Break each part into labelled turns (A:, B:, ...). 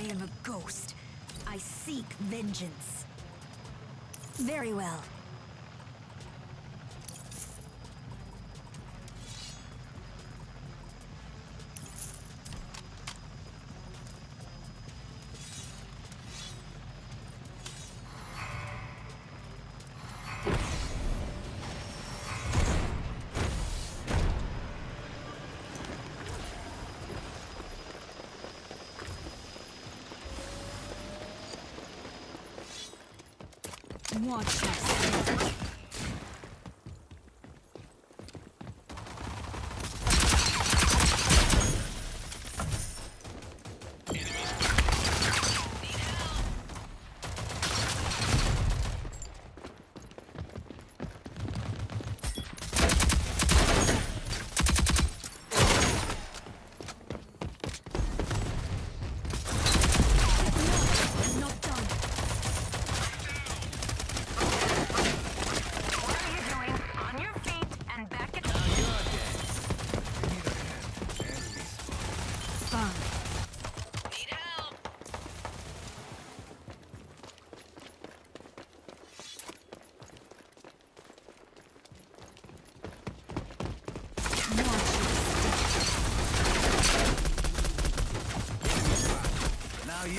A: I am a ghost. I seek vengeance. Very well. Watch yourself.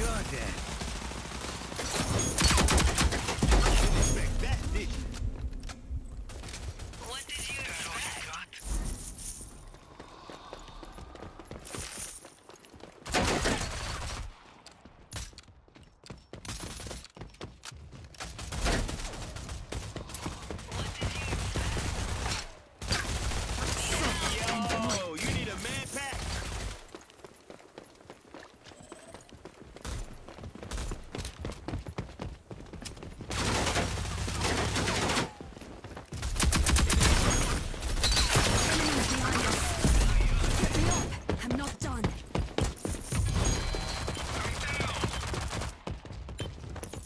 B: ようで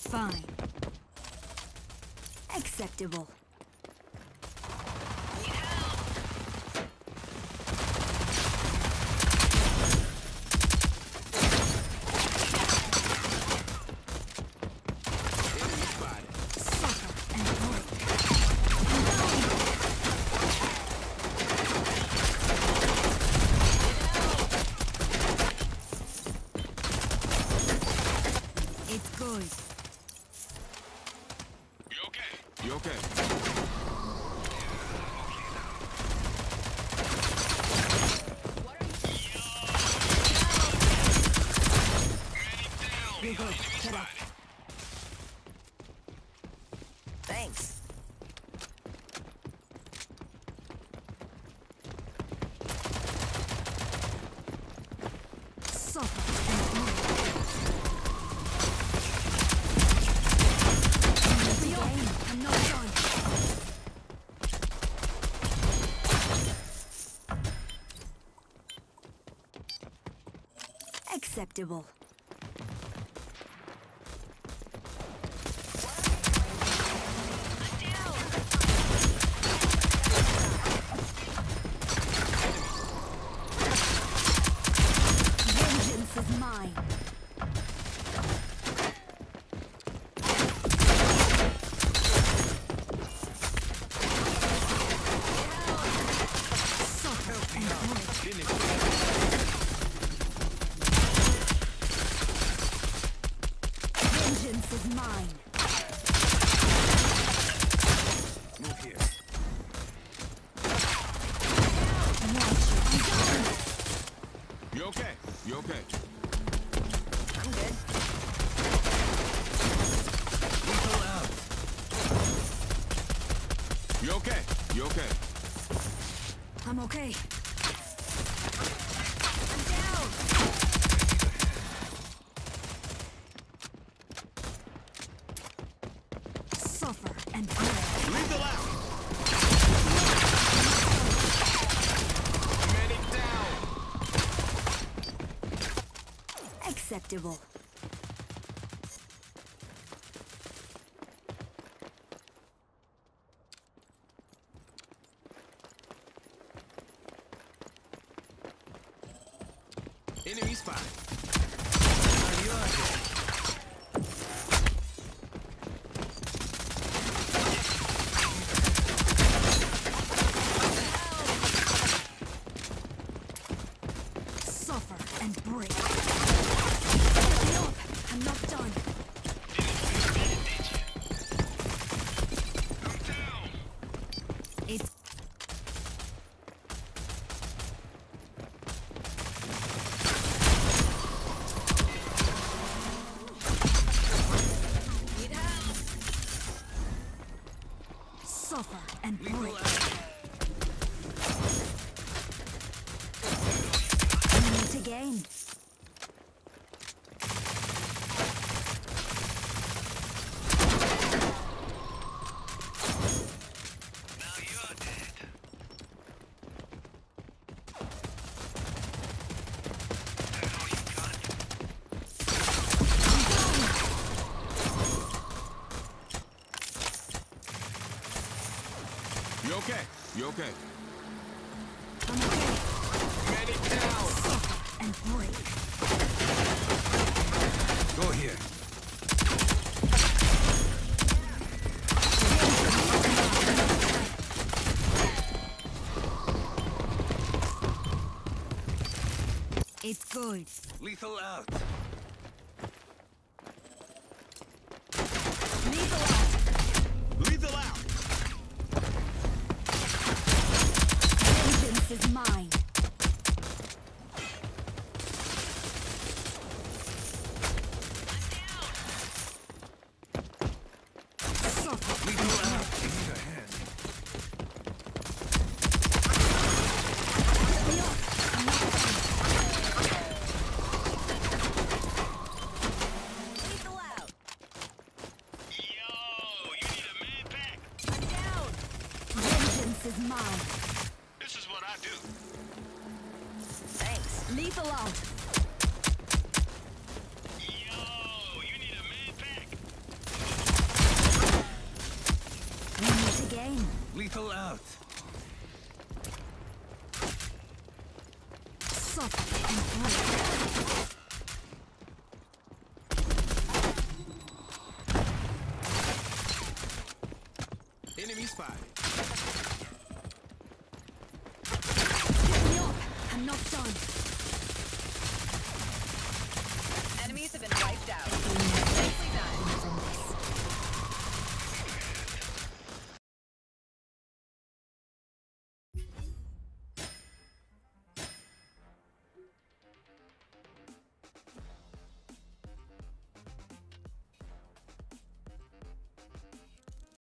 A: Fine. Acceptable. It's good.
B: You okay? You okay?
C: Thanks.
A: Suffer and break. Be up. I'm not done. Acceptable. Vengeance is mine. Suffer and break.
B: Didn't expect that.
A: Vengeance is mine.
B: Move here. You okay? You okay?
C: I'm good.
B: Lethal out. You okay? You okay?
A: I'm okay.
C: I'm down.
A: And break.
B: Lethal out. Medic down.
A: Acceptable.
B: Enemy spotted. Now suffer and break. You're okay? You okay?
A: I'm okay.
B: Medic down!
A: And break.
B: Go here.
A: It's good.
B: Lethal out.
A: Vengeance is mine.
D: This is what I do.
C: Thanks.
A: Lethal out.
D: Yo, you need a med pack?
A: We meet again.
B: Lethal out.
A: Suffer and.
B: Enemy spotted. done.